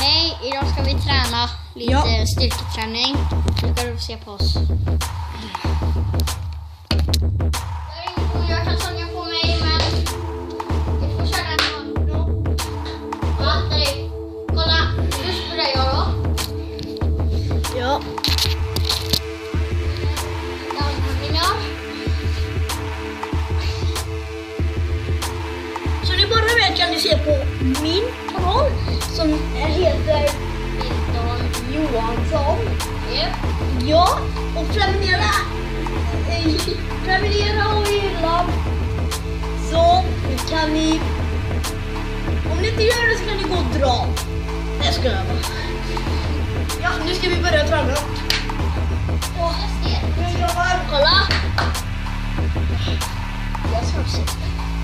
Hej, idag ska vi träna lite Ja. styrketräning. Nu ska du se på oss. Se på min kanal som heter Vilton. Johansson. Japp. Ja, och prenumerera. eh, Prenumerera och gilla. Så kan ni... Om ni inte gör det så kan ni gå och dra. Det ska jag bara. Ja, nu ska vi börja träna. Åh, nu grabbar. Kolla. Jag ska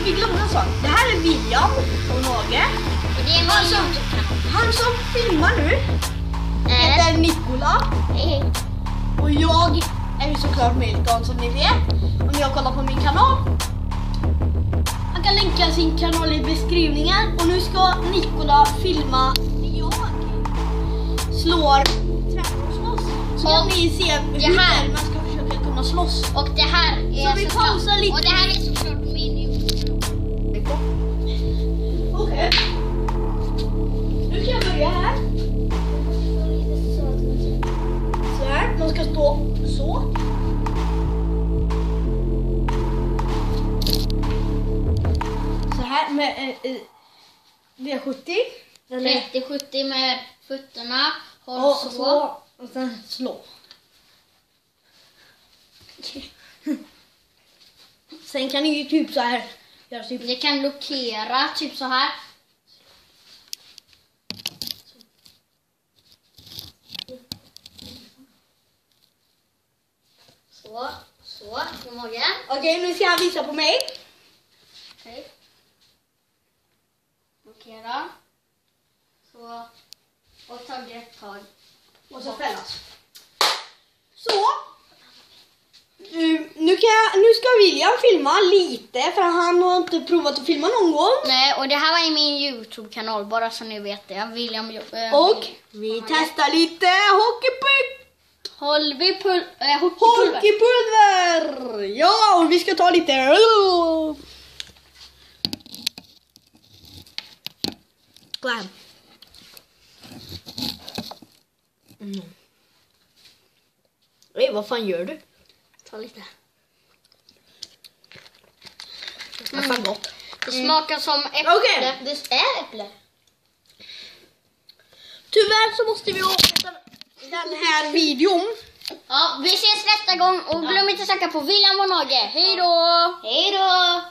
Så, fick glömma en sak. Det här är William och Nage. Och det är Alltså- Youtube-kanal. Han som filmar nu Eh, heter Nikola. hej. Och jag är ju såklart Milton som ni vet. Om jag kollar på min kanal. Han kan länka sin kanal i beskrivningen. Och nu ska Nikola filma när jag slår tränar och slåss. Så kan ni se hur här- man ska försöka kunna slåss. Och det här är Så vi såklart- pausar lite. Och det här är såklart ska stå så. Så här med eh, eh, V70. Eller 30-70 med fötterna. Håll och så. så. Och sen slå. Sen kan ni ju typ så här typ Det kan blockera, typ så här. Så, så, på magen. Okej, nu ska han visa på mig. Okej. Blockera. Så. Och ta grepptag. Och så fällas. Så. Nu, nu, kan jag, nu ska William filma lite för han har inte provat att filma någon gång. Nej, och det här var i min Youtube-kanal, bara så ni vet det. William... Äh, Och vi testar lite hockeypulver. Håll vid pul... Äh, hockeypulver. Hockeypulver! Ja, och vi ska ta lite... Bam. Mm. Ey, vad fan gör du? Ta lite. Det fan gott. Det smakar som äpple. Okej. Det är äpple. Tyvärr så måste vi avsluta den här videon. Ja, vi ses nästa gång och glöm inte att söka på William och Nage. Hej då! Hej då!